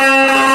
Música